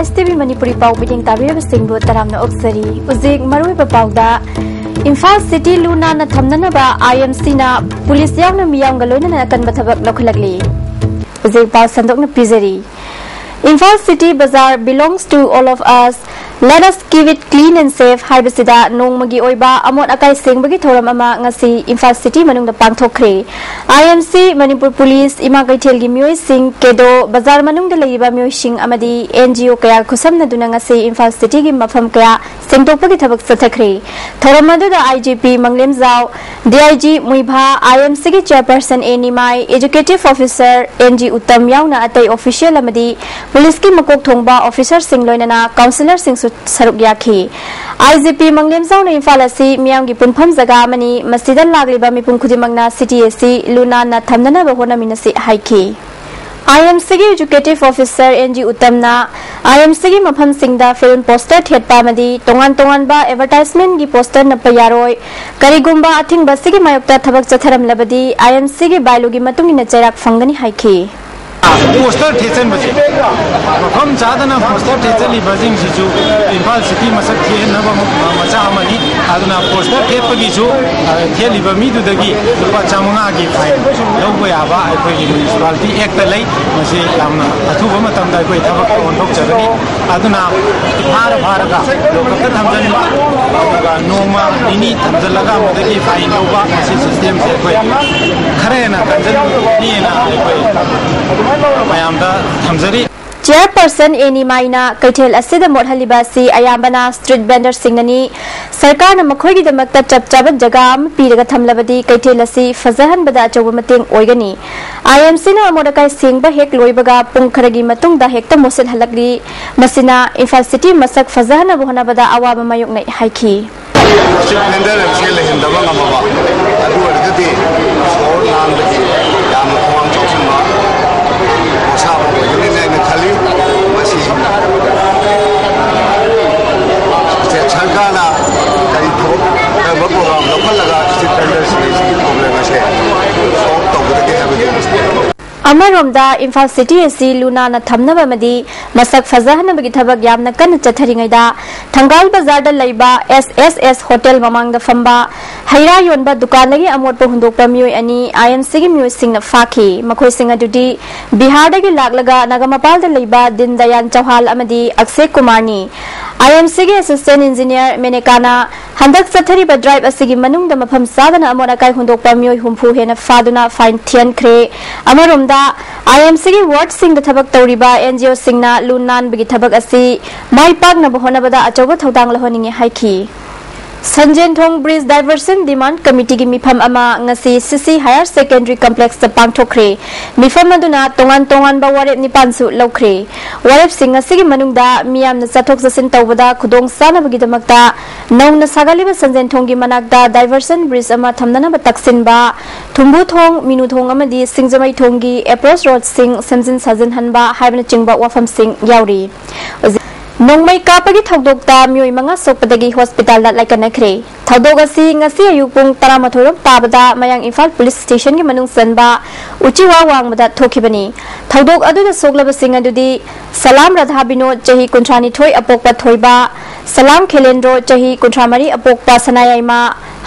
ꯊꯝꯖꯔꯤ I S T V Manipuri ꯄꯥꯎ ꯃꯤꯠꯌꯦꯡ ꯇꯥꯕꯤꯔꯕꯁꯤꯡꯕꯨ ꯇꯔꯥꯝꯅ ꯑꯣꯛꯆꯔꯤ ꯍꯧꯖꯤꯛ ꯃꯔꯨꯑꯣꯏꯕ ꯄꯥꯎꯗ ꯏꯝꯐꯥꯜ ꯁꯤꯇꯤ ꯂꯨ ꯅꯥꯟꯅ ꯊꯝꯅꯅꯕ ꯑꯥꯏ ꯑꯦꯝ ꯁꯤꯅ ꯄꯨꯂꯤꯁ ꯌꯥꯎꯅ ꯃꯤꯌꯥꯝꯒ ꯂꯣꯏꯅꯅ ꯑꯀꯟꯕ ꯊꯕꯛ ꯂꯧꯈꯠꯂꯛꯂꯤ ꯍꯧꯖꯤꯛ ꯄꯥꯎ ꯁꯟꯗꯣꯛꯅ ꯄꯤꯖꯔꯤ Imphal City Bazaar belongs to all of us. Let us keep it clean and safe haibasida nongmagi oiba amot akai sengbagi thoram ama ngasi Imphal City manungda pangthokre. IMC Manipur Police ima kaithel gi myoi sing kedo bazar manungda leiba myoi sing amadi NGO kaya khusamna duna ngasi Imphal City gi mafam kaya sengtokpagi thabak sathakre. Thoram aduda IGP Manglem Zau, DIG Muibha, IMC gi chairperson Enimai, executive officer NG Uttam yauna atai official amadi police की सिंह लोइनना councillor सिंह सरुक याखी IGP मंगलेम जाउन इम्फाल असि मियाम की पुनफम जगा मनी मस्जिद लागलिबा मिपुम खुदिमंगना सिटी एसी लुना ना थमनना बहोना मिनसि हाइकी IMC की एजुकेटिव ऑफिसर एनजी उत्तमना IMC की मफम सिंगदा फ़िल्म पोस्टर थेटपा मदी तोंगान तोंगान एडवर्टाइजमेंट की पोस्टर नप यारोय करिगुम्बा अथिंग बसी की मायोक्ता थबक चथरम लबदी IMC की बायलो की मतुंगी न फंगनी पोस्टर थेचनबसे मफम चादना पोस्टर थेचलीबजिंगसिसु इम्फाल सिटी मसक थेनब मचा अमनी अदुना पोस्टर थेपगिसु थेलिब मीदुदगी लुपा चामंगागी फाइन। लौबा याबा अखोगी म्युनिसिपालिटी एक्ट लै मसे यामना अथुब मतमदा अखोई थबक ओंथोकजगनी अदुना फार फारगा लोकत थमजनबा अदुगा नोमा निनी थमजलगा मदगी फाइन। मसे सिस्टम से खरेना कंजन चेयरपर्सन एनी माइना कैथेल असिद मोटहलिबासी अयाबना स्ट्रीट वेंडर सिंगनी सरकार न चप चब जगह अम पीरगा थमलबदी कैथेल असि फजहनबदा अचौब मतेंग ओइगनी आईएमसी न अमोदकाय सिंगबा हेक लोइबगा पुंग खरगी मतुंगदा हेक्ता मोसिल हलकली मसिना इम्फाल सिटी मसक फजहन बहनबदा अवाब मयुक हाइखी street vendor adu Imphal city लुना मदी मसक कन चथरिङैदा थंगाल बाज़ार दा लैबा एसएसएस होटल ममांग फंबा हैरा योनबा दुकान लगी अमोट हुंदोकपा मियोय अनि आईएमसी गी मियोय सिंग फाखी बिहार लागलगा नगमपाल दा लैबा दिन आईएमसी गी असिस्टेंट इंजीनियर मेनेकाना हंदक चथरिबा ड्राइव असिगी मनुंग दा मफम सादना अमोट अकाय हुंदोकपा मियोय हुंफु हेना फादुना फाइन थियन ख्रे IMC की वार्ड सिंह द थबक एनजीओ सिंगना लून नानबगी थबक असी माई पाकनब होनबदा अचौब थौदांग लहोनिंगे संजन थोंग ब्रिज डाइवर्सन डिमांड कमिटी की मिफम अमा ngasi CC higher secondary complex the पांगथोखरे मिफम अदुना तोंगान तोंगान बा वारेप निपान सु लौखरे वारेप सिंग ngasi की मनुंगदा मियाम न चथोक जसिन तौबदा खुदोंग सानबगी दमकता नौन सागालिबा संजन थोंग की मनाकदा डाइवर्सन ब्रिज अमा थमनना तकसिन बा थुंबु थोंग मिनु थोंग अमदी सिंगजमई थोंग की अप्रोच रोड सिंग समजिन साजन हनबा हाइबन चिंगबा वाफम सिंग यावरी नोंमै कापगी थौदोकता मियोय मंगा सोकपदगी हॉस्पिटल लाइकनखरे थौदोक असि ngasi ayu pung 12 rom tabada mayang imphal police station gi manung sanba uchiwa wangmada thokibani थौदोक अदुदा सोगलब सिंग अदुदी सलाम राधा विनोद चही कुंठानी थोय अपोकपा थोयबा सलाम खेलेंद्रो चही कुंठामरी अपोकपा सनायाइमा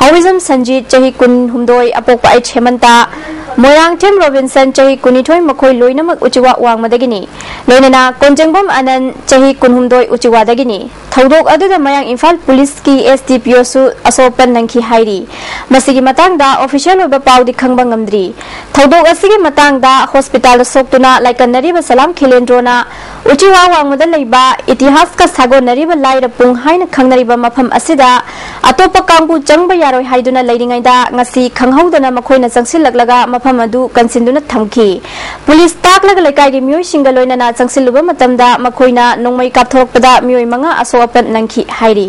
हाउरिजम संजीत चही कुन हुमदोय अपोकपा H Moyangthim Robinson chahi kunithoi makhoi loinamak uchiwa wangmadagini loinana Konjengbom Anand chahi kunhumdoi uchiwa dagini थौदोक अदुदा मयांग इम्फाल पुलिस की एसडीपीओ सु असोपन नंखी हाइरी मसिगी मतंगदा ऑफिशियल ओबा पाउदी खंगबा ngamdri. थौदोक असिगी मतंगदा हॉस्पिटल सोक्तुना लाइकनरीबा सलाम खिलेंद्रोना उचिवा वांगमदा लेबा इतिहास का सागोनरीबा लाइरा पुंग हाइना खंगनरीबा मफम असिदा अतोप कांगु चंगबा यारोय हाइदुना लेरिंगैदा ngasi खंगहौदना मखोइना चंगसिलगलगा मफम अदु कंसिंदुना थमखी पुलिस ताकलग लेकाइगी मियोय सिंगल लोइना चंगसिलुबा मतमदा मखोइना नोंमै कापथोरपदा मियोय मंगा असो open nangki hairi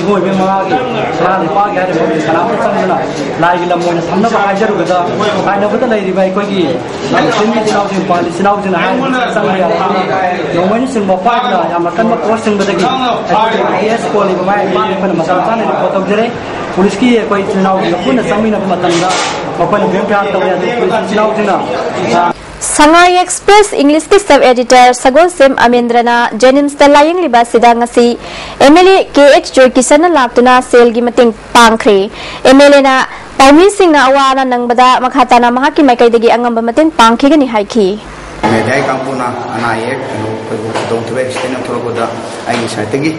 ꯏꯃꯣꯏꯕ ꯃꯉꯥꯒꯤ ꯁꯅꯥ ꯂꯩꯄꯥꯛ ꯍꯥꯏꯔꯤꯕ ꯁꯅꯥꯝꯇ ꯆꯪꯗꯅ ꯂꯥꯏꯒꯤ ꯂꯝ ꯑꯣꯏꯅ ꯊꯝꯅꯕ ꯍꯥꯏꯖꯔꯨꯕꯗ ꯇꯥꯏꯅꯕꯗ ꯂꯩꯔꯤꯕ ꯑꯩꯈꯣꯏꯒꯤ ꯂꯝꯁꯤꯡꯒꯤ ꯏꯆꯤꯜ ꯏꯅꯥꯎꯁꯤꯡ ꯄꯥꯜꯂꯤ ꯏꯆꯤꯜ ꯏꯅꯥꯎꯁꯤꯡꯅ ꯍꯥꯏꯔꯤꯕ ꯆꯪꯕ ꯌꯥꯔꯒꯅꯤ ꯅꯣꯡꯃꯩꯅ ꯆꯤꯡꯕ ꯄꯥꯏꯗꯅ ꯌꯥꯝꯅ ꯀꯟꯕ ꯀꯣꯔꯁꯁꯤꯡꯕꯗꯒꯤ ꯑꯩꯈꯣꯏꯒꯤ ꯑꯦꯁ ꯀꯣꯜꯂꯤꯕ ꯃꯥꯏ ꯑꯩꯈꯣꯏꯅ ꯃꯆꯥ ꯃꯆꯥꯅ ꯔꯤꯄꯣꯔꯠ ꯇꯧꯖꯔꯦ ꯄꯨꯂꯤꯁꯀꯤ ꯑꯩꯈꯣꯏ ꯏꯆꯤꯜ ꯏꯅꯥꯎꯁꯤꯡꯒ ꯄꯨꯟꯅ ꯆꯪꯃꯤꯟꯅꯕ ꯃꯇꯝꯗ ꯃꯈꯣꯏꯅ ꯕꯦꯡ ꯐꯤꯌꯥꯔ ꯇꯧꯋꯤ ꯑꯗꯨ ꯄꯨꯂꯤꯁ ꯏꯆꯤꯜ ꯏꯅꯥꯎꯁꯤꯡꯅ Sangai Express English ki sub editor Sagol Sim Amendra Jenims ta laying liba sida ngasi MLA KH Joy Kisan na laktuna sel gi mating pangkhri MLA na Paumi Singh na awana nang bada makhata na mahaki mai kai degi angam ba mating pangkhi gani haiki Medai kampuna anayek no dong tuwe extend na thoro da ai sa tegi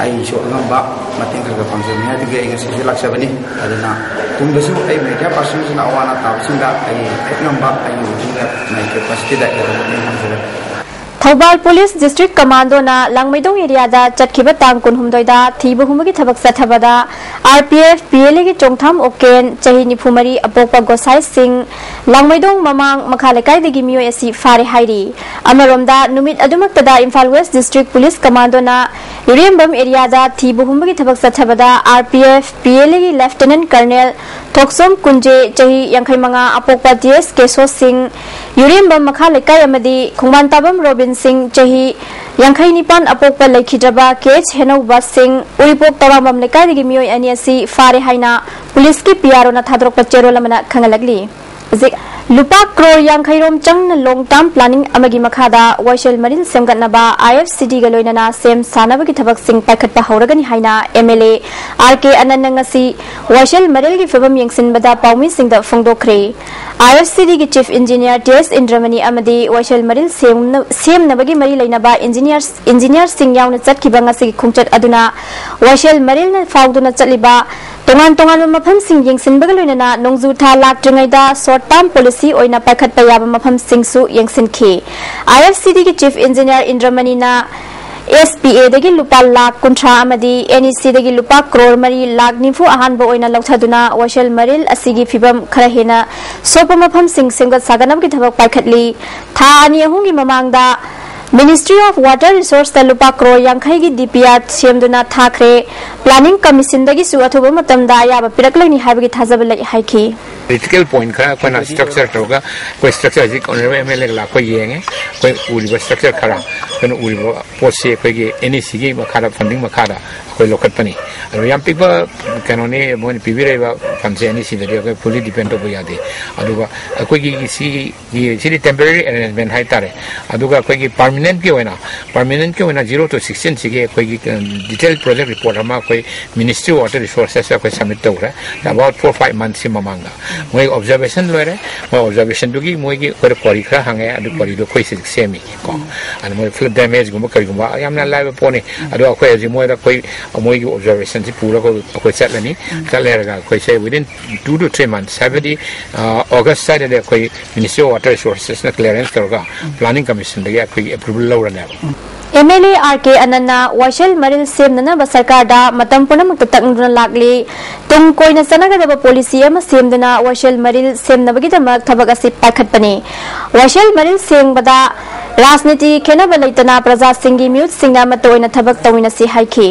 ai inshallah ba matin karga function ya tiga ingat sisi laksa bani ada na tum besu ai media person sna awana tap singa ai eknam ba ai ujinga mai capacity da ya ni function Thoubal police district commando ना Langmeidong area दा चटखिबा तांग कुनहुमदोइदा थीबु हुमगी थबक सथबदा RPF PLA की चोंगथाम Oaken चही निफुमरी अपोपा गोसाई सिंह लंगमैदों ममांग मखा लेकाई दगी मियो एसी फारे हाइरी अमरोमदा नुमित अदुमक्तदा Imphal west district police commando ना यूरियमबम एरिया दा थीबु हुमगी थबक सथबदा आरपीएफ पीएलए की लेफ्टिनेंट कर्नल थोक्सोम कुंजे चही यंखै मंगा अपोपा डीएस केसो सिंह यूरियमबम मखा अमदी खुंगमान ताबम रोबिन सिंह चही यांखई निपान की लेखिद्रबा केच हेनौबा सिंह उरिपोक तवांबम लेकाइदगी मियोय अनी फारे हाइना पुलिस की पीआरओ ना थादरोक चेरोल अमना खंगलगली लुपा क्रोर यांखैरोम चंग लोंग टर्म प्लानिंग अमगी मखादा वाइशल मरिल सेमगतनबा आईएफसीडी गा लोइनना सेम सानबगी थबक सिंग पाइखटपा हौरगनी हाइना एमएलए आरके अनन्न ngasi वाइशल मरिल की फिबम यंगसिनबदा पाउमी सिंग दा फोंगदोखरे आईएफसीडी की चीफ इंजीनियर टीएस इंद्रमणि अमदी वाइशल मरिल सेम सेम नबगी मरी लेनबा इंजीनियर इंजीनियर सिंग याउन चटकिबा ngasi खुंगचट अदुना वाइशल मरिल न तोंगान तोंगान मफम सिंग यंगसिनबगा लोइनना नोंजु था लाक्ट्रिङैदा शॉर्ट टर्म पॉलिसी पयाबा मफम सिंगसु यंगसिनखि आईएफसीडी की चीफ इंजीनियर इंद्रमणि ना एसपीए दगी लुपा लाख अमदी एनईसी दगी लुपा करोड़ मरी लाख निफु लौथादुना वशल मरिल फिबम खरा हेना सोप मफम सिंग सिंगत सागनम की थबक पाखतली था अनि अहुंगी ममांगदा मिनिस्ट्री ऑफ़ वाटर रिसोर्स लुपा क्रो यांखई की आर सेमदुना थाखरे प्लानिंग कमीशन पीरकनी अथुबा हाबगी थाजब लै हाइखी क्रिटिकल पॉइंट खरा स्ट्रक्चर तौगा कोई स्ट्रक्चर जी ऑनरेबल एमएलए लाखो येंगे कोई उरिबा स्ट्रक्चर खरा कोई उरिबा पोसे कोई एनईसी की मखादा फंडिंग कोई लोकटपनी अदो याम पिकबा कैनोने मोन पिबिरेबा फंसे एनईसी दे कोई फुली डिपेंड हो यादे अदुगा कोई की सी की सी टेंपरेरी अरेंजमेंट हाई तारे। अदुगा कोई की परमानेंट की होना परमानेंट की होना 0 टू 16 सिगे कोई की डिटेल प्रोजेक्ट रिपोर्ट हमा कोई मिनिस्ट्री वाटर रिसोर्सेस कोई सबमिट तौरे अबाउट 4 5 मंथ्स से ममांगा। मोई ऑब्जर्वेशन लोरे मोई ऑब्जर्वेशन दुगी मोई की कोई क्वारी खरा हंगे अदु क्वारी दो कोई से सेमी को अन मोई फ्लड डैमेज गुम करी गुम यामना लाइव पोने अदु अखोय जी मोई दा कोई मोई से चलनी चलेगा कोई से विदिन 2 टू 3 मंथ्स हैबडी अगस्त साइड दे कोई मिनिस्ट्री ऑफ़ वाटर रिसोर्सेस ना क्लियरेंस तोगा प्लानिंग कमीशन दे कोई अप्रूवल लौरने एमएलए आरके अनन्ना वाइशल मरिल सेमनब सरकार मतम पुनमक तकना लागली तुम कोई चनगदब पॉलिसी सेमदना वाइशल मरिल सेमनबगीदमक थबक असि पाखटपने वाइशल मरिल सेंगबदा राजनीति खेनब लेतना प्रजा सिंगी म्यूट सिंगना मतोइना थबक तविनसि हाइखि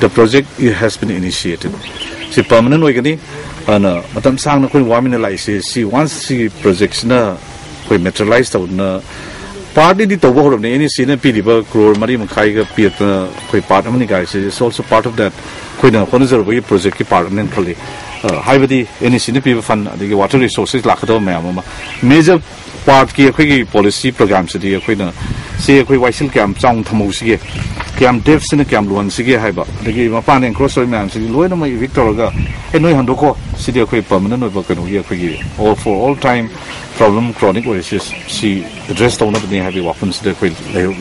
The project has been initiated. Si permanent way oigani ana matam sang na koi wamina lai si si once si projects na koi materialize tau na partly di tau ho ne any sina pi riba crore mari makai ga pi ta koi part amani ga is also part of that koi na konzer bo project ki part permanent khali haibadi any sina pi fund adigi water resources lakado mayam ma major part ki ki policy program se di akhoi na se akhoi waisel kam chang thamu sige kiam ꯀꯌꯥꯝ ꯗꯦꯞꯁꯤꯅ ꯀꯌꯥꯝ ꯂꯣꯟꯁꯤꯒꯦ ꯍꯥꯏꯕ ꯑꯗꯒꯤ ꯃꯄꯥꯟ ꯑꯦꯟꯀ꯭ꯔꯣꯁ ꯑꯣꯏꯕ ꯃꯌꯥꯝꯁꯤꯒꯤ ꯂꯣꯏꯅꯃꯛ ꯏꯚꯤꯛ ꯇꯧꯔꯒ ꯑꯦ ꯅꯣꯏ ꯍꯟꯗꯣꯛꯈꯣ ꯁꯤꯗꯤ ꯑꯩꯈꯣꯏ ꯄꯔꯃꯅꯦꯟ ꯑꯣꯏꯕ ꯀꯩꯅꯣꯒꯤ ꯑꯩꯈꯣꯏꯒꯤ all for all time problem chronic ꯑꯣꯏꯔꯤꯁꯤ ꯁꯤ ꯑꯦꯗ꯭ꯔꯦꯁ ꯇꯧꯅꯕꯅꯤ ꯍꯥꯏꯕꯒꯤ ꯋꯥꯐꯝꯁꯤꯗ ꯑꯩꯈꯣꯏ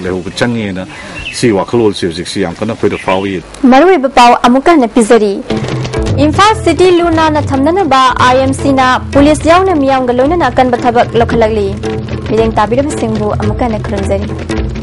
ꯂꯩꯍꯧꯕ ꯆꯪꯉꯦꯅ ꯁꯤ ꯋꯥꯈꯜꯂꯣꯟꯁꯤ ꯍꯧꯖꯤꯛꯁꯤ ꯌꯥꯝ ꯀꯟꯅ ꯑꯩꯈꯣꯏꯗ ꯐꯥꯎꯏ ꯃꯔꯨꯑꯣꯏꯕ ꯄꯥꯎ ꯑꯃꯨꯛ ꯍꯟꯅ ꯄꯤꯖꯔꯤ ꯏꯝꯐꯥꯜ ꯁꯤꯇꯤ ꯂꯨꯅꯥꯅ ꯊꯝꯅꯅꯕ ꯑꯥꯏ ꯑꯦꯝ ꯁꯤꯅ ꯄꯨꯂꯤꯁ ꯌꯥꯎꯅ ꯃꯤꯌꯥꯝꯒ ꯂꯣꯏꯅꯅ ꯑꯀꯟꯕ ꯊꯕꯛ ꯂꯧꯈꯠꯂꯛꯂꯤ ꯃꯤꯠꯌꯦꯡ ꯇꯥꯕꯤꯔꯕꯁꯤꯡꯕꯨ ꯑꯃꯨꯛ ꯍꯟꯅ ꯈꯨꯔꯨꯝꯖꯔꯤ